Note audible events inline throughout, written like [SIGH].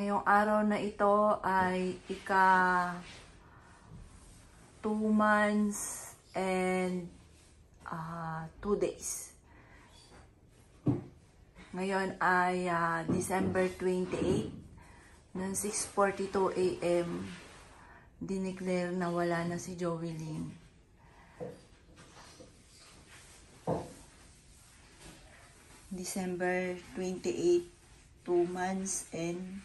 Ngayong araw na ito ay ika 2 months and 2 days. Ngayon ay ah, December 28 ng 6.42 a.m. Dineclare na wala na si Joey Lynn. December 28, 2 months and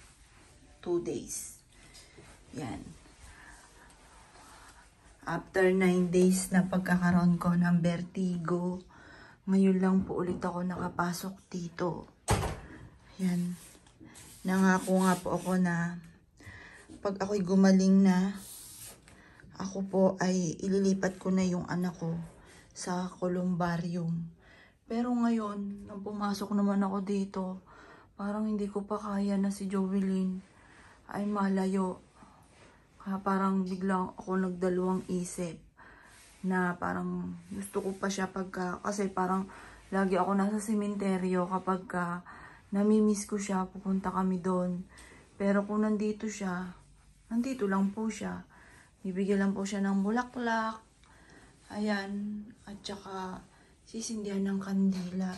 2 days. Yan. After 9 days na pagkakaroon ko ng vertigo, ngayon lang po ulit ako nakapasok dito. Yan. Nangako nga po ako na pag ako'y gumaling na, ako po ay ililipat ko na yung anak ko sa columbarium. Pero ngayon, nang pumasok naman ako dito, parang hindi ko pa kaya na si Jovelyn ay malayo. Kaya parang biglang ako nagdalawang isip na parang gusto ko pa siya pagka, kasi parang lagi ako nasa sementeryo kapag ka namimiss ko siya, pupunta kami doon. Pero kung nandito siya, nandito lang po siya. Bibigyan lang po siya ng bulaklak. Ayan. At saka, sisindihan ng kandila.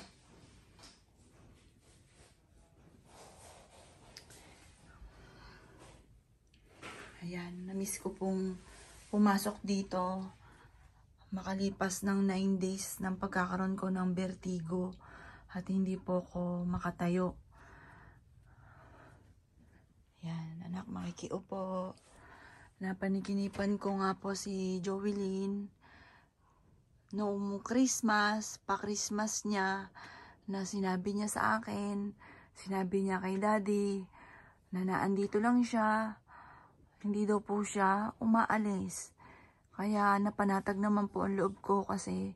Ayan, namiss ko pong pumasok dito. Makalipas ng 9 days ng pagkakaroon ko ng vertigo at hindi po ako makatayo. Yan, anak, makikiupo. Napanikinipan ko nga po si Jovelyn noong Christmas, pa-Christmas niya, na sinabi niya sa akin, sinabi niya kay daddy, na naandito lang siya, hindi daw po siya umaalis. Kaya napanatag naman po ang loob ko kasi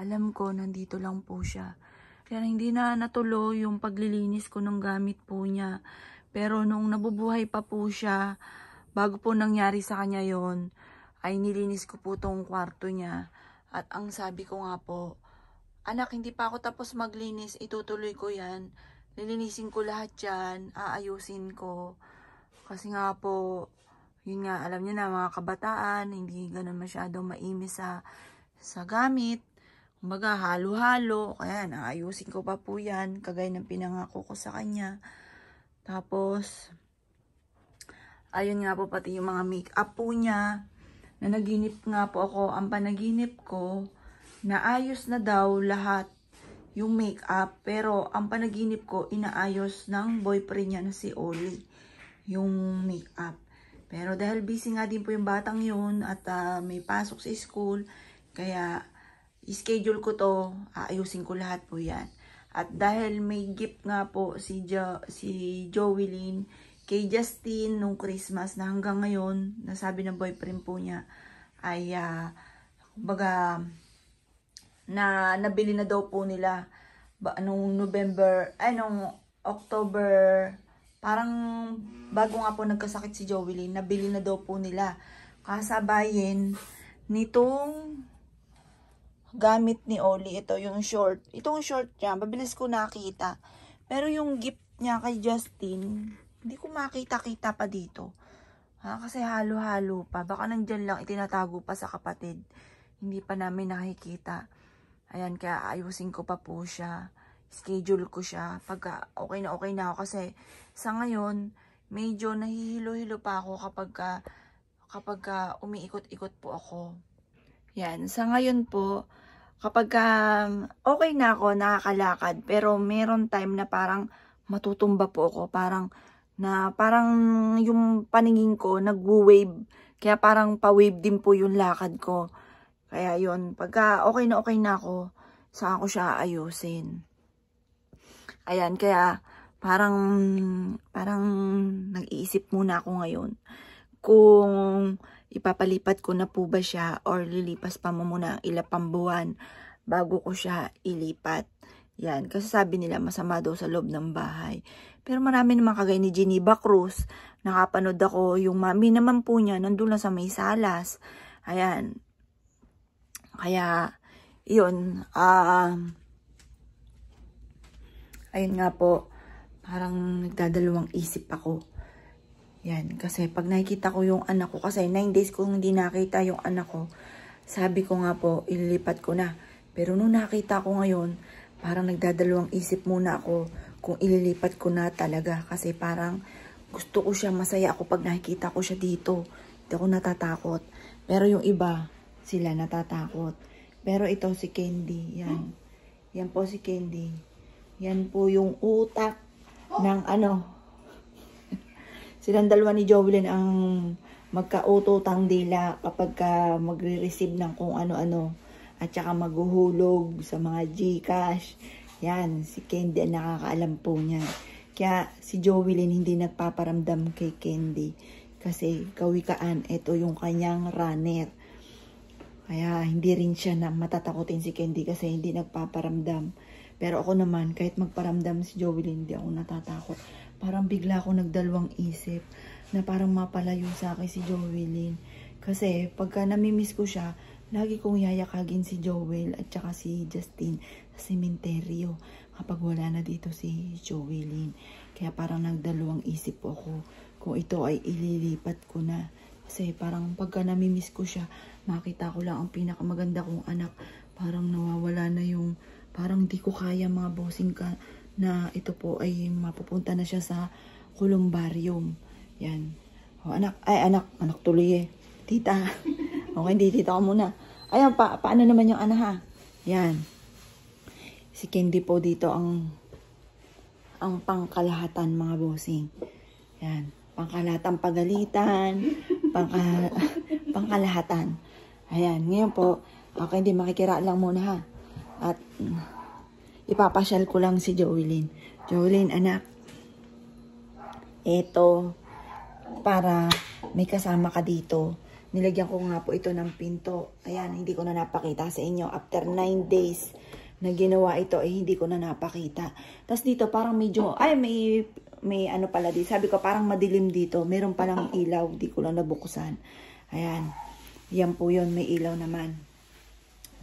alam ko nandito lang po siya. Kaya hindi na natuloy yung paglilinis ko ng gamit po niya. Pero nung nabubuhay pa po siya, bago po nangyari sa kanya yon ay nilinis ko po tong kwarto niya. At ang sabi ko nga po, anak, hindi pa ako tapos maglinis, itutuloy ko yan. Lilinisin ko lahat yan, aayusin ko. Kasi nga po, yun nga, alam niyo na mga kabataan, hindi ganun masyadong maimis sa, sa gamit. Kumbaga, halo-halo. Kaya, naayusin ko pa po yan, kagaya ng pinangako ko sa kanya. Tapos, ayun nga po, pati yung mga make-up po niya na naginip nga po ako, ang panaginip ko, na ayos na daw lahat yung makeup, pero ang panaginip ko, inaayos ng boyfriend niya na si Oli, yung makeup. Pero dahil busy nga din po yung batang yun at uh, may pasok sa school, kaya schedule ko to, aayusin ko lahat po yan. At dahil may gift nga po si, jo, si Joey kay Justin nung Christmas na hanggang ngayon, nasabi ng boyfriend po niya, ay, uh, baga, na nabili na daw po nila ba, nung November, ay nung October, parang bago nga po nagkasakit si Joey nabili na daw po nila. Kasabayin nitong gamit ni Oli. Ito yung short. Itong short niya, mabilis ko nakita. Pero yung gift niya kay Justin, hindi ko makita-kita pa dito. Ha? Kasi halo-halo pa. Baka nandyan lang itinatago pa sa kapatid. Hindi pa namin nakikita. Ayan, kaya ayusin ko pa po siya. Schedule ko siya. Pagka okay na okay na ako. Kasi sa ngayon, medyo nahihilo-hilo pa ako kapag ka, kapag ka umiikot-ikot po ako. Yan. Sa ngayon po, kapag ka, okay na ako, nakakalakad. Pero meron time na parang matutumba po ako. Parang na parang yung paningin ko nagwo-wave. Kaya parang pa-wave din po yung lakad ko. Kaya yon pagka okay na okay na ako, saan ako siya ayusin. Ayan, kaya parang, parang nag-iisip muna ako ngayon kung ipapalipat ko na po ba siya or lilipas pa mo muna ilapang buwan bago ko siya ilipat. Yan, kasi sabi nila masama daw sa loob ng bahay. Pero marami naman kagaya ni Geneva Cruz. Nakapanood ako, yung mami naman po niya, nandun lang sa may salas. Ayan, kaya, yun, ah, uh, ayun nga po, parang nagdadalawang isip ako. Yan, kasi pag nakikita ko yung anak ko, kasi 9 days kong hindi nakita yung anak ko, sabi ko nga po, ililipat ko na. Pero nung nakita ko ngayon, parang nagdadalawang isip muna ako kung ililipat ko na talaga. Kasi parang gusto ko siya, masaya ako pag nakikita ko siya dito. Hindi ako natatakot. Pero yung iba, sila natatakot. Pero ito si Candy, yan. Yan po si Candy. Yan po yung utak ng ano. [LAUGHS] Silang dalawa ni Jovelyn ang magkaututang dila kapag ka magre-receive ng kung ano-ano. At saka maghuhulog sa mga Gcash. Yan, si Candy ang nakakaalam po niyan. Kaya si Jovelyn hindi nagpaparamdam kay Candy. Kasi kawikaan, ito yung kanyang runner. Kaya hindi rin siya na matatakotin si Candy kasi hindi nagpaparamdam. Pero ako naman, kahit magparamdam si Jovelyn, hindi ako natatakot. Parang bigla ako nagdalawang isip na parang mapalayo sa akin si Jovelyn. Kasi pagka namimiss ko siya, lagi kong yayakagin si Joel at saka si Justin sa sementeryo kapag wala na dito si Jovelyn. Kaya parang nagdalawang isip ako kung ito ay ililipat ko na. Kasi parang pagka namimiss ko siya, makita ko lang ang pinakamaganda kong anak. Parang nawawala na yung, parang di ko kaya mga bossing ka na ito po ay mapupunta na siya sa columbarium. Yan. O anak, ay anak, anak tuloy eh. Tita. [LAUGHS] Okay, hindi tita ko muna. Ayan, pa, paano naman yung anak ha? Yan. Si Candy po dito ang ang pangkalahatan mga bossing. Yan. Pangkalahatan pagalitan, pangka, [LAUGHS] pangkalahatan. Ayan. Ngayon po, okay, hindi makikira lang muna ha. At ipapasyal ko lang si Joelyn. Joelyn, anak. Ito, para may kasama ka dito. Nilagyan ko nga po ito ng pinto. Ayan, hindi ko na napakita sa inyo. After 9 days na ginawa ito, eh hindi ko na napakita. Tapos dito parang medyo, ay may, may ano pala dito. Sabi ko parang madilim dito. Meron palang ilaw, di ko lang nabuksan. Ayan, yan po yun, may ilaw naman.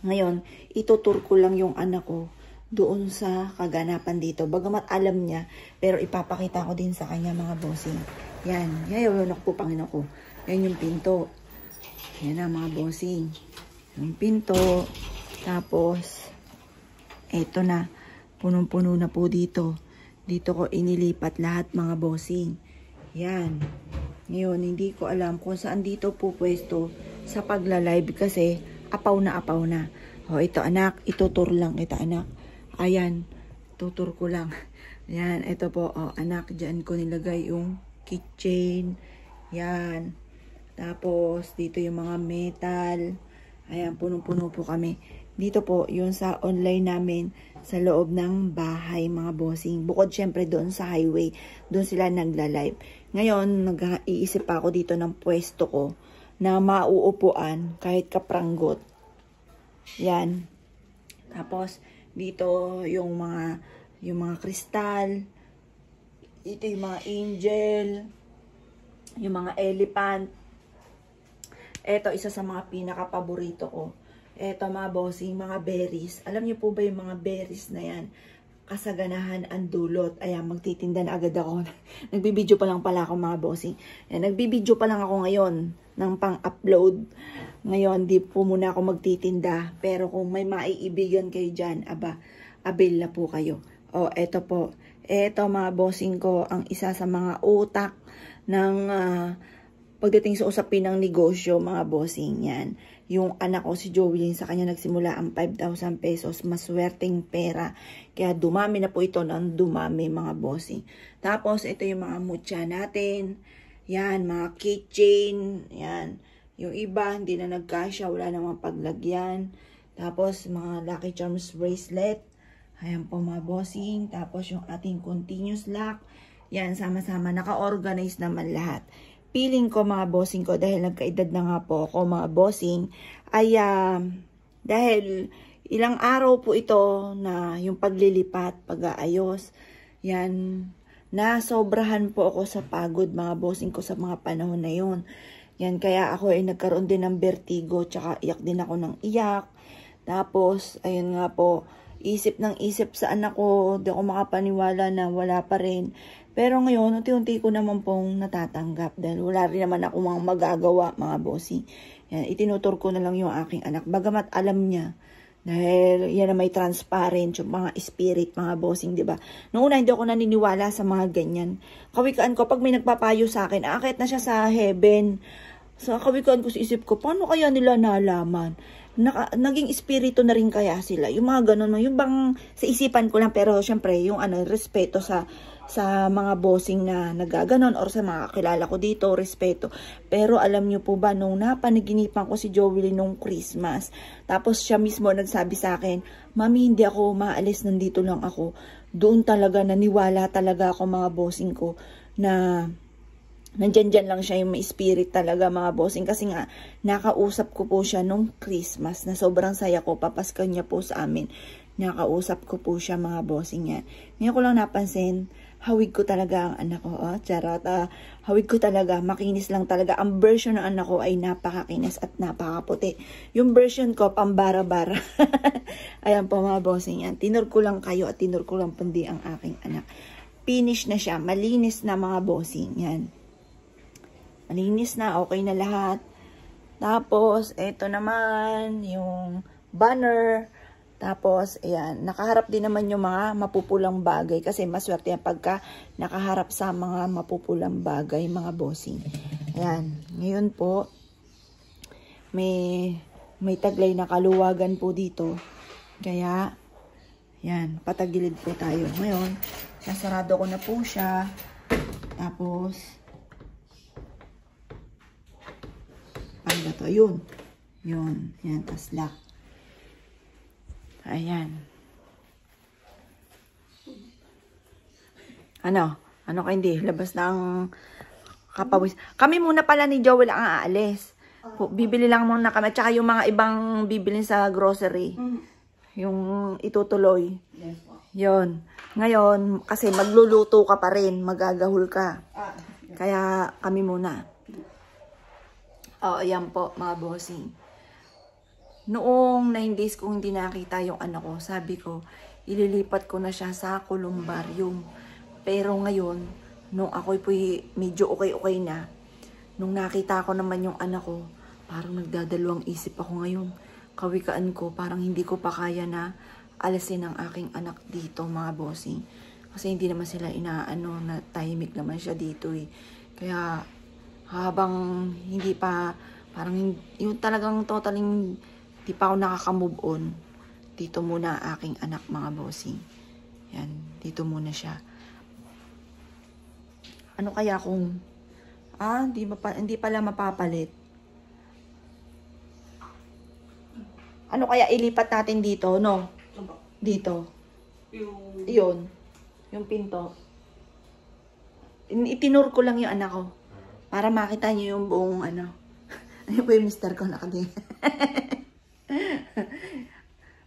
Ngayon, itutur ko lang yung anak ko doon sa kaganapan dito. Bagamat alam niya, pero ipapakita ko din sa kanya mga bossing. Yan, yayaw po Panginoon ko. Yan yung pinto. Yan na mga bossing. Yung pinto. Tapos, eto na. Punong-puno na po dito. Dito ko inilipat lahat mga bossing. Yan. Ngayon, hindi ko alam kung saan dito po pwesto sa pagla-live kasi apaw na apaw na. O, ito anak, itutur lang ito anak. Ayan, tutur ko lang. [LAUGHS] Yan, ito po, o, anak, dyan ko nilagay yung kitchen. Yan. Tapos, dito yung mga metal. Ayan, punong-puno po kami. Dito po, yung sa online namin, sa loob ng bahay, mga bossing. Bukod syempre doon sa highway, doon sila nagla-live. Ngayon, nag-iisip pa ako dito ng pwesto ko na mauupuan kahit kapranggot. Yan. Tapos, dito yung mga yung mga kristal. Ito yung mga angel. Yung mga elephant. Ito, isa sa mga pinaka-paborito ko. Ito, mga bossing, mga berries. Alam niyo po ba yung mga berries na yan? Kasaganahan ang dulot. Ayan, magtitinda na agad ako. [LAUGHS] Nagbibideo pa lang pala ako mga bossing. Ayan, nagbibideo pa lang ako ngayon ng pang-upload. Ngayon, di po muna ako magtitinda. Pero kung may maiibigan kayo dyan, aba, abil na po kayo. O, eto po. Eto mga bossing ko, ang isa sa mga utak ng uh, pagdating sa usapin ng negosyo, mga bossing yan yung anak ko si Joey, sa kanya nagsimula ang 5,000 pesos, maswerteng pera. Kaya dumami na po ito ng dumami mga bossing. Tapos ito yung mga mutya natin. Yan, mga keychain. Yan. Yung iba, hindi na nagkasya, wala namang paglagyan. Tapos mga Lucky Charms bracelet. Ayan po mga bossing. Tapos yung ating continuous lock. Yan, sama-sama. Naka-organize naman lahat feeling ko mga bossing ko dahil nagkaedad na nga po ako mga bossing ay uh, dahil ilang araw po ito na yung paglilipat, pag-aayos. Yan na sobrahan po ako sa pagod mga bossing ko sa mga panahon na yon yan kaya ako ay nagkaroon din ng vertigo tsaka iyak din ako ng iyak. Tapos ayun nga po isip ng isip sa anak ko di ako makapaniwala na wala pa rin Pero ngayon, unti-unti ko naman pong natatanggap dahil wala rin naman ako mga magagawa, mga bossing. Yan, itinutur ko na lang yung aking anak. Bagamat alam niya, dahil yan na may transparent, yung mga spirit, mga bossing, di ba? Noong una, hindi ako naniniwala sa mga ganyan. Kawikaan ko, pag may nagpapayo sa akin, akit na siya sa heaven. Sa kawikaan ko sa isip ko, paano kaya nila nalaman? Naka, naging espiritu na rin kaya sila. Yung mga ganun, yung bang sa isipan ko lang, pero syempre, yung ano, respeto sa sa mga bossing na nagaganon or sa mga kilala ko dito, respeto. Pero alam niyo po ba, nung napanaginipan ko si Joey nung Christmas, tapos siya mismo nagsabi sa akin, Mami, hindi ako maalis, nandito lang ako. Doon talaga, naniwala talaga ako mga bossing ko na nandyan dyan lang siya yung may spirit talaga mga bossing kasi nga nakausap ko po siya nung Christmas na sobrang saya ko papasko niya po sa amin nakausap ko po siya mga bossing yan ngayon ko lang napansin hawig ko talaga ang anak ko. Oh, charot. Uh, hawig ko talaga. Makinis lang talaga. Ang version ng anak ko ay napakakinis at napakaputi. Yung version ko, pambara-bara. [LAUGHS] Ayan po mga bossing yan. Tinur ko lang kayo at tinur ko lang pandi ang aking anak. Finish na siya. Malinis na mga bossing. Yan. Malinis na. Okay na lahat. Tapos, ito naman, yung banner. Tapos, ayan, nakaharap din naman yung mga mapupulang bagay kasi maswerte yan pagka nakaharap sa mga mapupulang bagay, mga bossing. Ayan, ngayon po, may, may taglay na kaluwagan po dito. Kaya, ayan, patagilid po tayo. Ngayon, nasarado ko na po siya. Tapos, ano ba to? Yun. Yun. Yan, tas lock. Ayan. Ano? Ano ka hindi? Labas ng kapawis. Kami muna pala ni Joel ang aalis. Bibili lang muna kami. Tsaka yung mga ibang bibili sa grocery. Yung itutuloy. Yon. Ngayon, kasi magluluto ka pa rin. Magagahol ka. Kaya kami muna. Oh, ayan po, mga bossing. Noong 9 days kong hindi nakita yung anak ko, sabi ko, ililipat ko na siya sa columbarium. Pero ngayon, nung ako po medyo okay-okay na, nung nakita ko naman yung anak ko, parang nagdadalawang isip ako ngayon. Kawikaan ko, parang hindi ko pa kaya na alisin ang aking anak dito, mga bossing. Kasi hindi naman sila inaano na tahimik naman siya dito eh. Kaya habang hindi pa, parang yung talagang totaling Di pa ako nakaka-move on. Dito muna aking anak mga bossing. Yan, dito muna siya. Ano kaya kung, ah, hindi, mapa, hindi pala mapapalit. Ano kaya ilipat natin dito, no? Dito. Yung... Iyon. Yung pinto. Itinur ko lang yung anak ko. Para makita niyo yung buong ano. Ano [LAUGHS] po yung mister ko nakatingin. [LAUGHS]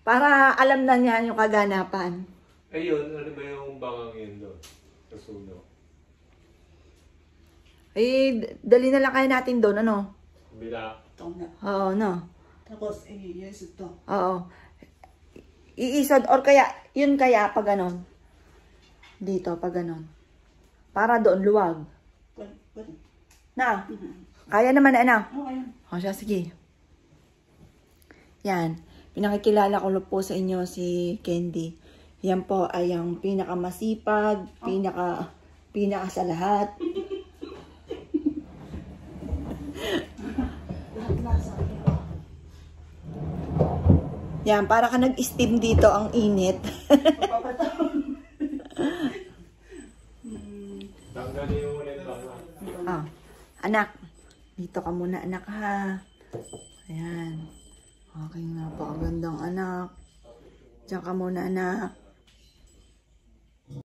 Para alam na niya yung kaganapan. Ayun, ano ba yung bangang yun doon? Sa suno? Eh, dali na lang kaya natin doon, ano? Bila. Ito na. Oo, no? Tapos, eh, yes, ito. Oo. Iisod, or kaya, yun kaya pag ganon. Dito, pag ganon. Para doon, luwag. Pwede, pwede. Na, kaya naman na, ano? Okay. O siya, sige. Yan. Pinakikilala ko po sa inyo si Candy. Yan po ay ang pinakamasipag, pinaka, pinaka sa lahat. Yan, para ka nag-steam dito ang init. Tanggalin yung ulit bangang. ah, anak, dito ka muna anak ha. Ayan. Okay nga po, gandang anak. Diyan ka muna anak.